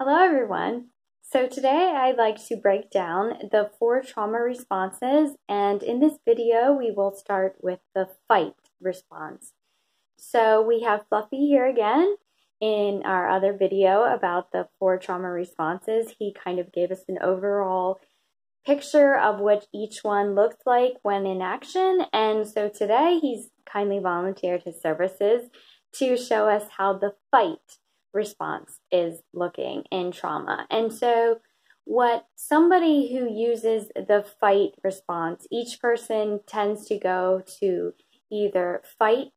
Hello everyone. So today I'd like to break down the four trauma responses and in this video we will start with the fight response. So we have Fluffy here again. In our other video about the four trauma responses, he kind of gave us an overall picture of what each one looks like when in action and so today he's kindly volunteered his services to show us how the fight response is looking in trauma. And so, what somebody who uses the fight response, each person tends to go to either fight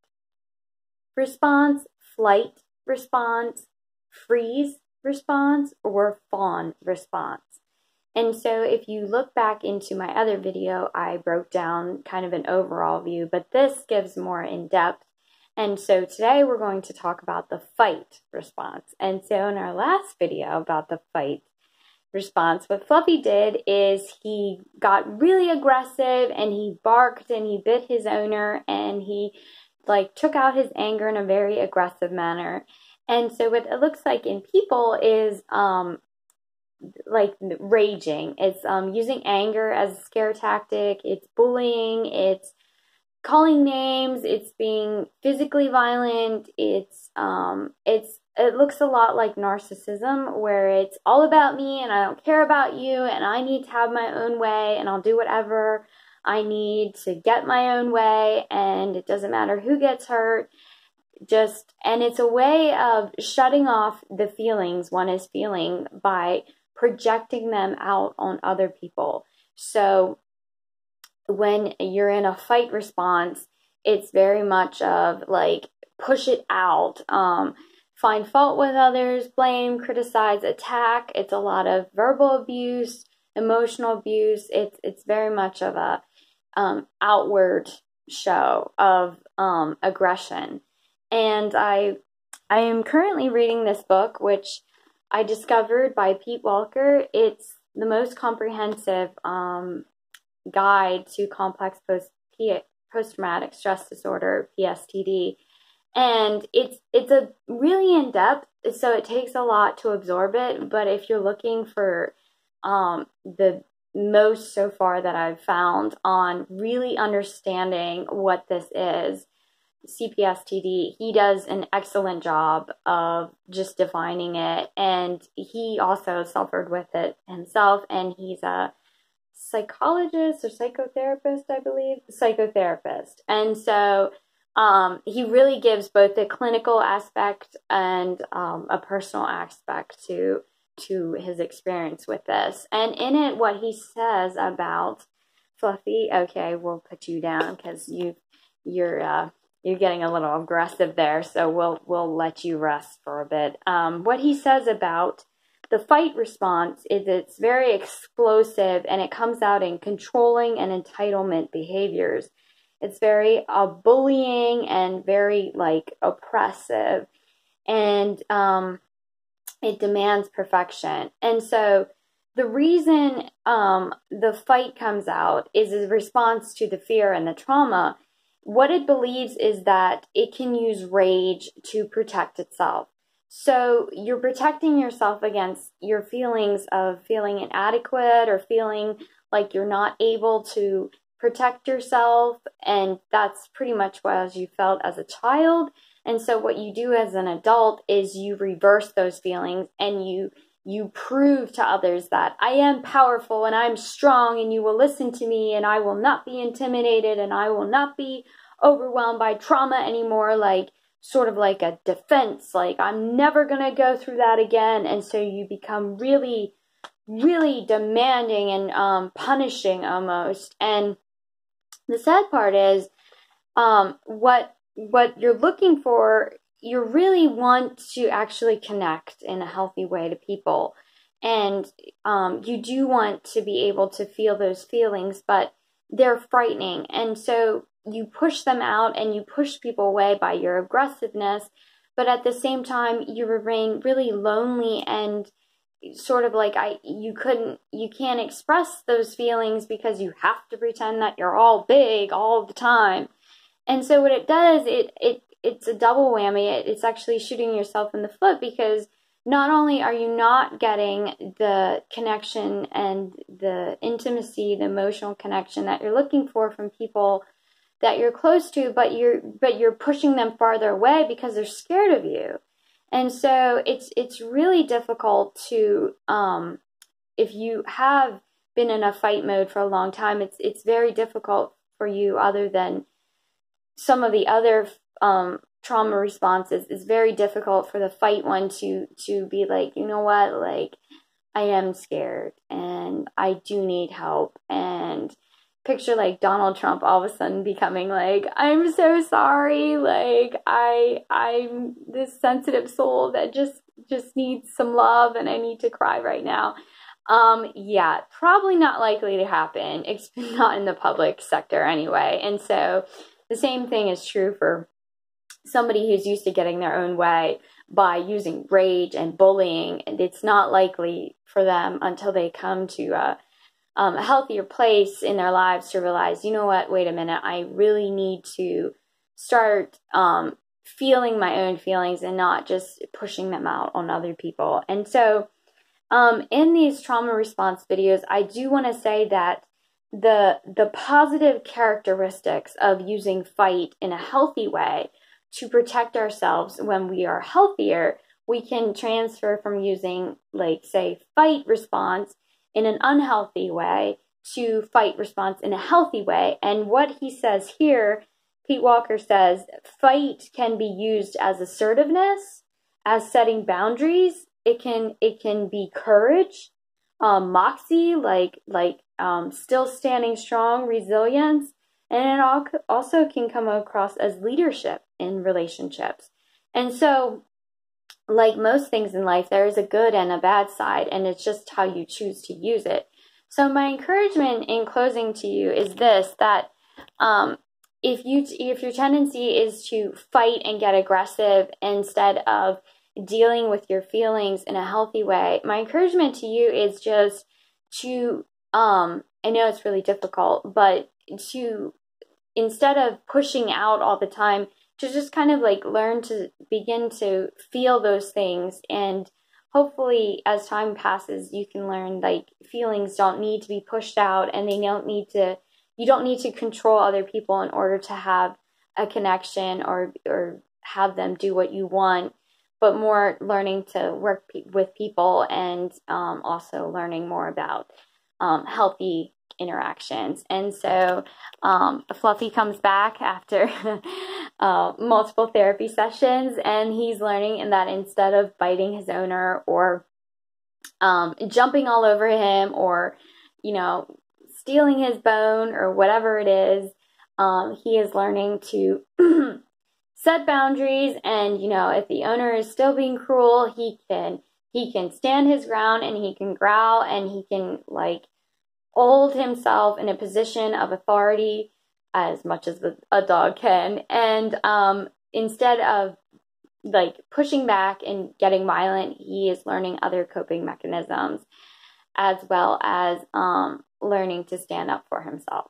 response, flight response, freeze response, or fawn response. And so, if you look back into my other video, I broke down kind of an overall view, but this gives more in depth and so today we're going to talk about the fight response. And so in our last video about the fight response, what Fluffy did is he got really aggressive and he barked and he bit his owner and he like took out his anger in a very aggressive manner. And so what it looks like in people is um like raging. It's um using anger as a scare tactic, it's bullying, it's calling names, it's being physically violent, it's um it's it looks a lot like narcissism where it's all about me and I don't care about you and I need to have my own way and I'll do whatever I need to get my own way and it doesn't matter who gets hurt just and it's a way of shutting off the feelings one is feeling by projecting them out on other people. So when you're in a fight response, it's very much of like push it out, um, find fault with others, blame, criticize, attack. It's a lot of verbal abuse, emotional abuse. It's it's very much of a um, outward show of um, aggression. And I I am currently reading this book, which I discovered by Pete Walker. It's the most comprehensive um, guide to complex post post traumatic stress disorder PSTD, and it's it's a really in depth. So it takes a lot to absorb it. But if you're looking for um, the most so far that I've found on really understanding what this is, CPSTD, he does an excellent job of just defining it. And he also suffered with it himself, and he's a psychologist or psychotherapist, I believe, psychotherapist. And so um, he really gives both the clinical aspect and um, a personal aspect to to his experience with this. And in it, what he says about Fluffy, okay, we'll put you down because you you're uh, you're getting a little aggressive there, so we'll we'll let you rest for a bit. Um, what he says about the fight response is it's very explosive and it comes out in controlling and entitlement behaviors. It's very uh, bullying and very like oppressive, and um, it demands perfection. And so the reason um, the fight comes out is a response to the fear and the trauma. What it believes is that it can use rage to protect itself. So you're protecting yourself against your feelings of feeling inadequate or feeling like you're not able to protect yourself. And that's pretty much what as you felt as a child. And so what you do as an adult is you reverse those feelings and you you prove to others that I am powerful and I'm strong and you will listen to me and I will not be intimidated and I will not be overwhelmed by trauma anymore like sort of like a defense, like I'm never going to go through that again. And so you become really, really demanding and um, punishing almost. And the sad part is um, what what you're looking for, you really want to actually connect in a healthy way to people. And um, you do want to be able to feel those feelings, but they're frightening. And so you push them out and you push people away by your aggressiveness, but at the same time you remain really lonely and sort of like I you couldn't you can't express those feelings because you have to pretend that you're all big all the time. And so what it does, it it it's a double whammy. It, it's actually shooting yourself in the foot because not only are you not getting the connection and the intimacy, the emotional connection that you're looking for from people that you're close to, but you're but you're pushing them farther away because they're scared of you. And so it's it's really difficult to um, if you have been in a fight mode for a long time, it's it's very difficult for you other than some of the other um, trauma responses. It's very difficult for the fight one to to be like you know what? Like i am scared and i do need help. And picture like donald trump all of a sudden becoming like i'm so sorry like i i'm this sensitive soul that just just needs some love and i need to cry right now. Um yeah probably not likely to happen. It's not in the public sector anyway. And so the same thing is true for somebody who's used to getting their own way by using rage and bullying, and it's not likely for them until they come to a, um, a healthier place in their lives to realize, you know what, wait a minute, I really need to start um, feeling my own feelings and not just pushing them out on other people. And so, um, in these trauma response videos, I do want to say that the the positive characteristics of using fight in a healthy way to protect ourselves when we are healthier, we can transfer from using, like, say, fight response in an unhealthy way to fight response in a healthy way. And what he says here, Pete Walker says, fight can be used as assertiveness, as setting boundaries. It can it can be courage, um, moxie, like like um, still standing strong, resilience, and it also can come across as leadership in relationships. And so, like most things in life, there is a good and a bad side, and it's just how you choose to use it. So, my encouragement in closing to you is this that um, if you if your tendency is to fight and get aggressive instead of dealing with your feelings in a healthy way, my encouragement to you is just to um, I know it's really difficult, but to instead of pushing out all the time, to just kind of like learn to begin to feel those things. And hopefully as time passes you can learn like feelings don't need to be pushed out and they don't need to you don't need to control other people in order to have a connection or or have them do what you want but more learning to work pe- with people and um, also learning more about um, healthy interactions. And so um, Fluffy comes back after uh, multiple therapy sessions, and he's learning that instead of biting his owner or um, jumping all over him or, you know, stealing his bone or whatever it is, um, he is learning to set boundaries and you know if the owner is still being cruel he can he can stand his ground and he can growl and he can like hold himself in a position of authority as much as the, a dog can. And um, instead of like pushing back and getting violent, he is learning other coping mechanisms as well as um, learning to stand up for himself.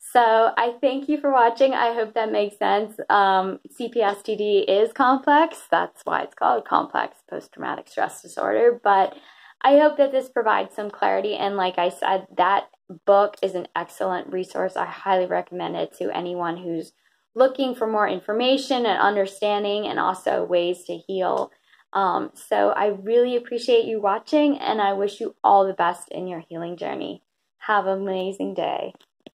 So I thank you for watching. I hope that makes sense. Um, CPSTD is complex. That's why it's called complex post-traumatic stress disorder. But I hope that this provides some clarity. And like I said, that book is an excellent resource. I highly recommend it to anyone who's looking for more information and understanding and also ways to heal. Um, so I really appreciate you watching and I wish you all the best in your healing journey. Have an amazing day.